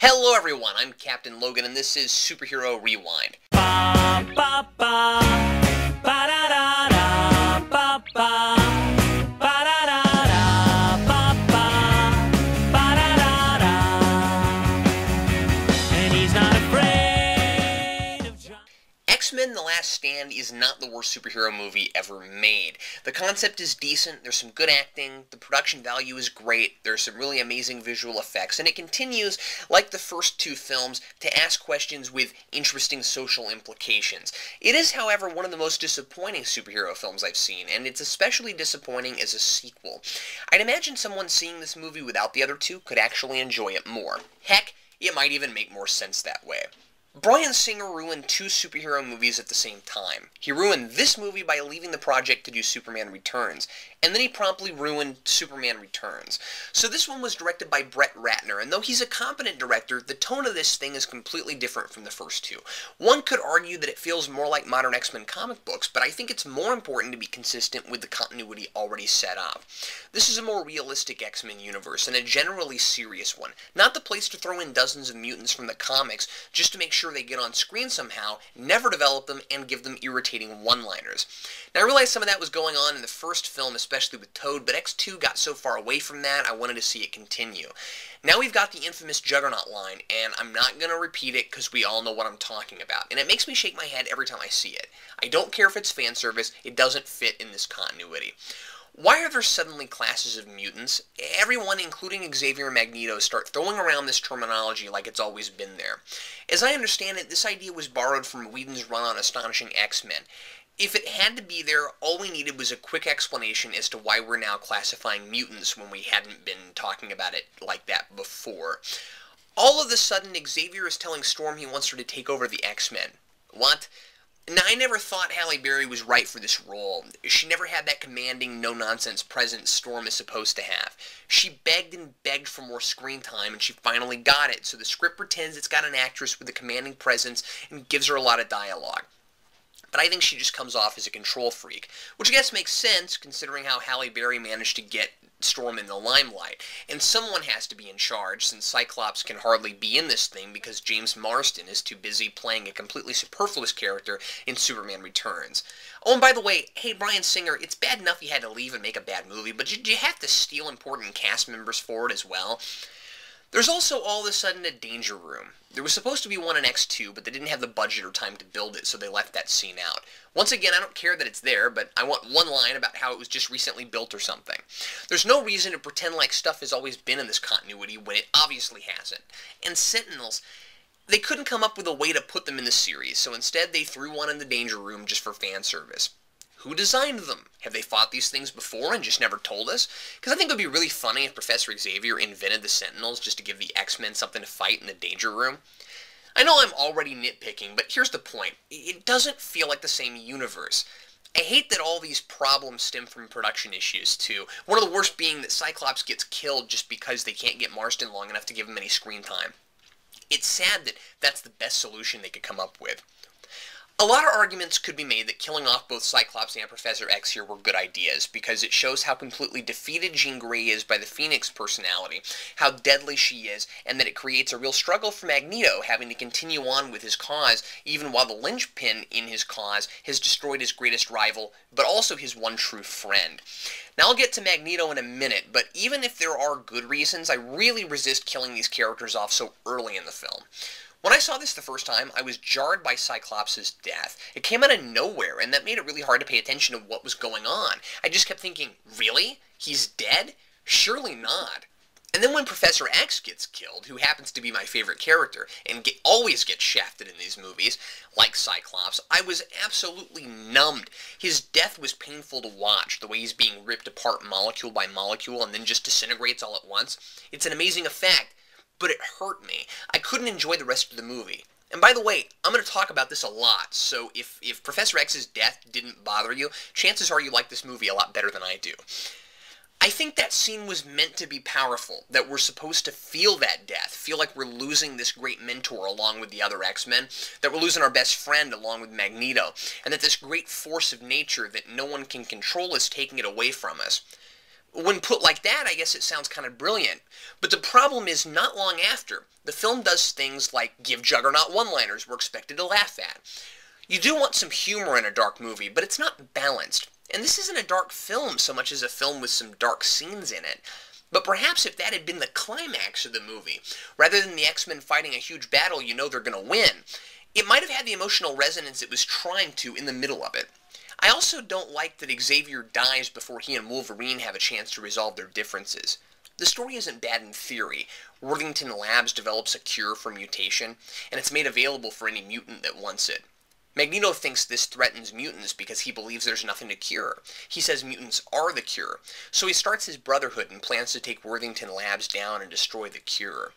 Hello everyone, I'm Captain Logan and this is Superhero Rewind. X-Men The Last Stand is not the worst superhero movie ever made. The concept is decent, there's some good acting, the production value is great, there's some really amazing visual effects, and it continues, like the first two films, to ask questions with interesting social implications. It is, however, one of the most disappointing superhero films I've seen, and it's especially disappointing as a sequel. I'd imagine someone seeing this movie without the other two could actually enjoy it more. Heck, it might even make more sense that way. Bryan Singer ruined two superhero movies at the same time. He ruined this movie by leaving the project to do Superman Returns, and then he promptly ruined Superman Returns. So this one was directed by Brett Ratner, and though he's a competent director, the tone of this thing is completely different from the first two. One could argue that it feels more like modern X-Men comic books, but I think it's more important to be consistent with the continuity already set up. This is a more realistic X-Men universe, and a generally serious one. Not the place to throw in dozens of mutants from the comics, just to make sure they get on screen somehow, never develop them, and give them irritating one-liners. Now I realize some of that was going on in the first film, especially with Toad, but X2 got so far away from that, I wanted to see it continue. Now we've got the infamous Juggernaut line, and I'm not going to repeat it because we all know what I'm talking about. And it makes me shake my head every time I see it. I don't care if it's fan service, it doesn't fit in this continuity. Why are there suddenly classes of mutants? Everyone, including Xavier and Magneto, start throwing around this terminology like it's always been there. As I understand it, this idea was borrowed from Whedon's run on Astonishing X-Men. If it had to be there, all we needed was a quick explanation as to why we're now classifying mutants when we hadn't been talking about it like that before. All of a sudden, Xavier is telling Storm he wants her to take over the X-Men. What? Now, I never thought Halle Berry was right for this role. She never had that commanding, no-nonsense presence Storm is supposed to have. She begged and begged for more screen time, and she finally got it, so the script pretends it's got an actress with a commanding presence and gives her a lot of dialogue. But I think she just comes off as a control freak, which I guess makes sense considering how Halle Berry managed to get Storm in the limelight. And someone has to be in charge, since Cyclops can hardly be in this thing because James Marsden is too busy playing a completely superfluous character in Superman Returns. Oh, and by the way, hey, Bryan Singer, it's bad enough you had to leave and make a bad movie, but did you have to steal important cast members for it as well? There's also all of a sudden a danger room. There was supposed to be one in X2, but they didn't have the budget or time to build it, so they left that scene out. Once again, I don't care that it's there, but I want one line about how it was just recently built or something. There's no reason to pretend like stuff has always been in this continuity when it obviously hasn't. And Sentinels, they couldn't come up with a way to put them in the series, so instead they threw one in the danger room just for fan service. Who designed them? Have they fought these things before and just never told us? Because I think it would be really funny if Professor Xavier invented the Sentinels just to give the X-Men something to fight in the Danger Room. I know I'm already nitpicking, but here's the point. It doesn't feel like the same universe. I hate that all these problems stem from production issues, too. One of the worst being that Cyclops gets killed just because they can't get Marsden long enough to give him any screen time. It's sad that that's the best solution they could come up with. A lot of arguments could be made that killing off both Cyclops and Professor X here were good ideas, because it shows how completely defeated Jean Grey is by the Phoenix personality, how deadly she is, and that it creates a real struggle for Magneto, having to continue on with his cause, even while the linchpin in his cause has destroyed his greatest rival, but also his one true friend. Now I'll get to Magneto in a minute, but even if there are good reasons, I really resist killing these characters off so early in the film. When I saw this the first time, I was jarred by Cyclops' death. It came out of nowhere, and that made it really hard to pay attention to what was going on. I just kept thinking, really? He's dead? Surely not. And then when Professor X gets killed, who happens to be my favorite character, and get, always gets shafted in these movies, like Cyclops, I was absolutely numbed. His death was painful to watch, the way he's being ripped apart molecule by molecule and then just disintegrates all at once. It's an amazing effect, but it hurt me. I couldn't enjoy the rest of the movie. And by the way, I'm going to talk about this a lot, so if, if Professor X's death didn't bother you, chances are you like this movie a lot better than I do. I think that scene was meant to be powerful, that we're supposed to feel that death, feel like we're losing this great mentor along with the other X-Men, that we're losing our best friend along with Magneto, and that this great force of nature that no one can control is taking it away from us. When put like that, I guess it sounds kind of brilliant. But the problem is, not long after, the film does things like give Juggernaut one-liners we're expected to laugh at. You do want some humor in a dark movie, but it's not balanced. And this isn't a dark film so much as a film with some dark scenes in it. But perhaps if that had been the climax of the movie, rather than the X-Men fighting a huge battle you know they're going to win, it might have had the emotional resonance it was trying to in the middle of it. I also don't like that Xavier dies before he and Wolverine have a chance to resolve their differences. The story isn't bad in theory. Worthington Labs develops a cure for mutation, and it's made available for any mutant that wants it. Magneto thinks this threatens mutants because he believes there's nothing to cure. He says mutants are the cure. So he starts his brotherhood and plans to take Worthington Labs down and destroy the cure.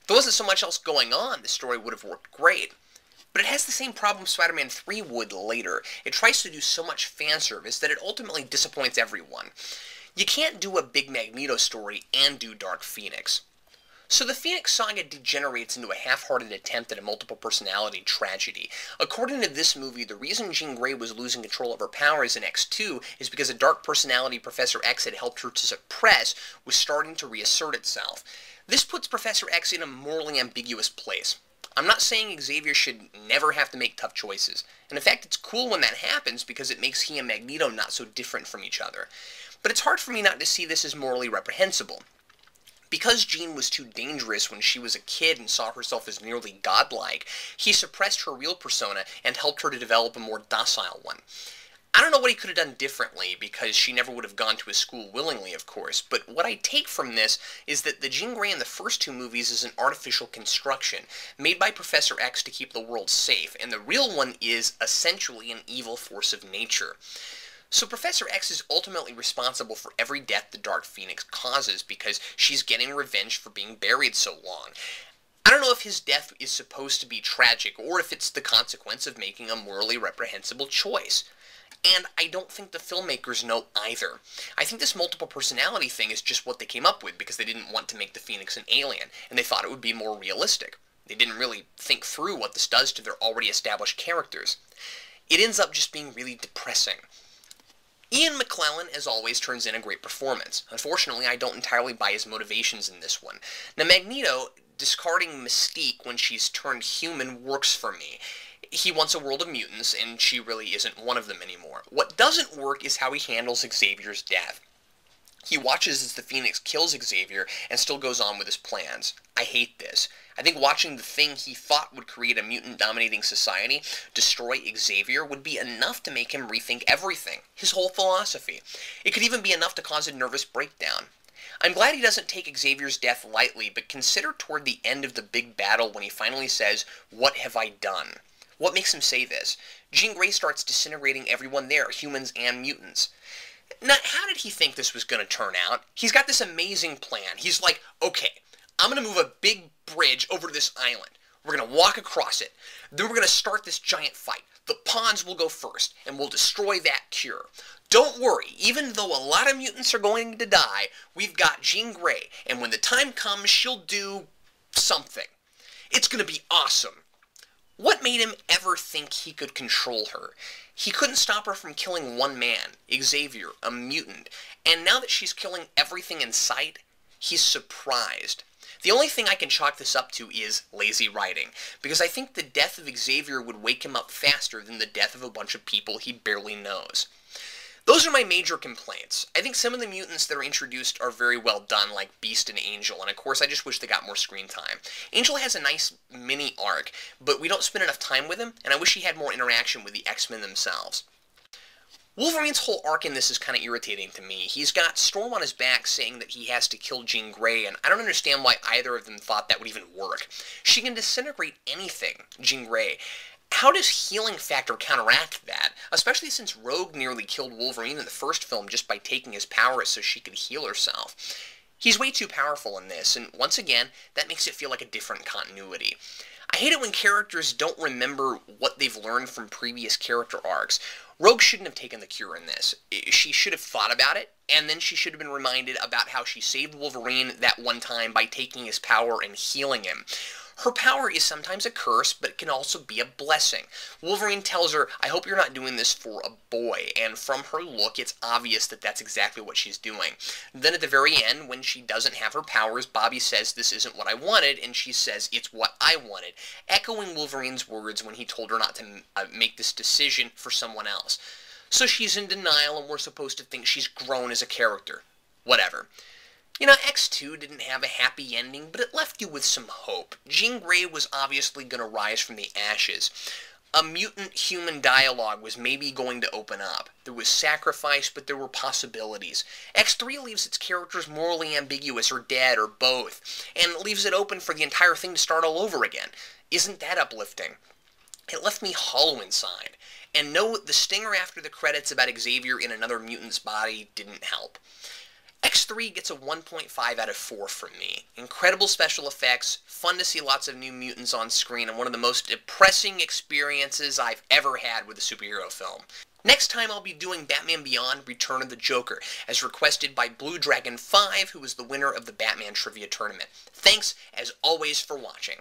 If there wasn't so much else going on, the story would have worked great. But it has the same problem Spider-Man 3 would later. It tries to do so much fan service that it ultimately disappoints everyone. You can't do a big Magneto story and do Dark Phoenix. So the Phoenix Saga degenerates into a half-hearted attempt at a multiple personality tragedy. According to this movie, the reason Jean Grey was losing control of her powers in X2 is because a dark personality Professor X had helped her to suppress was starting to reassert itself. This puts Professor X in a morally ambiguous place. I'm not saying Xavier should never have to make tough choices. And in fact, it's cool when that happens because it makes he and Magneto not so different from each other. But it's hard for me not to see this as morally reprehensible. Because Jean was too dangerous when she was a kid and saw herself as nearly godlike, he suppressed her real persona and helped her to develop a more docile one. I don't know what he could have done differently, because she never would have gone to his school willingly, of course, but what I take from this is that the Jean Grey in the first two movies is an artificial construction, made by Professor X to keep the world safe, and the real one is essentially an evil force of nature. So Professor X is ultimately responsible for every death the Dark Phoenix causes because she's getting revenge for being buried so long. I don't know if his death is supposed to be tragic or if it's the consequence of making a morally reprehensible choice. And I don't think the filmmakers know either. I think this multiple personality thing is just what they came up with because they didn't want to make the Phoenix an alien, and they thought it would be more realistic. They didn't really think through what this does to their already established characters. It ends up just being really depressing. Ian McKellen, as always, turns in a great performance. Unfortunately, I don't entirely buy his motivations in this one. Now, Magneto, discarding Mystique when she's turned human, works for me. He wants a world of mutants, and she really isn't one of them anymore. What doesn't work is how he handles Xavier's death. He watches as the Phoenix kills Xavier and still goes on with his plans. I hate this. I think watching the thing he thought would create a mutant-dominating society destroy Xavier would be enough to make him rethink everything, his whole philosophy. It could even be enough to cause a nervous breakdown. I'm glad he doesn't take Xavier's death lightly, but consider toward the end of the big battle when he finally says, What have I done? What makes him say this? Jean Grey starts disintegrating everyone there, humans and mutants. Now, how did he think this was going to turn out? He's got this amazing plan. He's like, okay, I'm going to move a big bridge over to this island. We're going to walk across it. Then we're going to start this giant fight. The pawns will go first, and we'll destroy that cure. Don't worry, even though a lot of mutants are going to die, we've got Jean Grey, and when the time comes, she'll do something. It's going to be awesome. What made him ever think he could control her? He couldn't stop her from killing one man, Xavier, a mutant, and now that she's killing everything in sight, he's surprised. The only thing I can chalk this up to is lazy writing, because I think the death of Xavier would wake him up faster than the death of a bunch of people he barely knows. Those are my major complaints. I think some of the mutants that are introduced are very well done, like Beast and Angel, and of course I just wish they got more screen time. Angel has a nice mini arc, but we don't spend enough time with him, and I wish he had more interaction with the X-Men themselves. Wolverine's whole arc in this is kind of irritating to me. He's got Storm on his back saying that he has to kill Jean Grey, and I don't understand why either of them thought that would even work. She can disintegrate anything, Jean Grey, how does healing factor counteract that? Especially since Rogue nearly killed Wolverine in the first film just by taking his powers so she could heal herself. He's way too powerful in this, and once again, that makes it feel like a different continuity. I hate it when characters don't remember what they've learned from previous character arcs. Rogue shouldn't have taken the cure in this. She should have thought about it, and then she should have been reminded about how she saved Wolverine that one time by taking his power and healing him. Her power is sometimes a curse, but it can also be a blessing. Wolverine tells her, I hope you're not doing this for a boy, and from her look, it's obvious that that's exactly what she's doing. Then at the very end, when she doesn't have her powers, Bobby says, This isn't what I wanted, and she says, It's what I wanted, echoing Wolverine's words when he told her not to uh, make this decision for someone else. So she's in denial, and we're supposed to think she's grown as a character. Whatever. You know, X2 didn't have a happy ending, but it left you with some hope. Jean Grey was obviously going to rise from the ashes. A mutant human dialogue was maybe going to open up. There was sacrifice, but there were possibilities. X3 leaves its characters morally ambiguous or dead or both, and leaves it open for the entire thing to start all over again. Isn't that uplifting? It left me hollow inside. And no, the stinger after the credits about Xavier in another mutant's body didn't help. X3 gets a 1.5 out of 4 from me. Incredible special effects, fun to see lots of new mutants on screen, and one of the most depressing experiences I've ever had with a superhero film. Next time I'll be doing Batman Beyond Return of the Joker, as requested by Blue Dragon 5, who was the winner of the Batman Trivia Tournament. Thanks, as always, for watching.